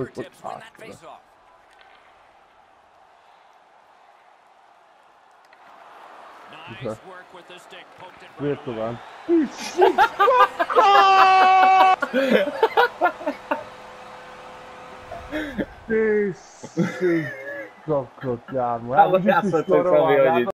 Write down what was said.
Look, look Tips. Win that face-off. Nice work with the stick. Poked it right away.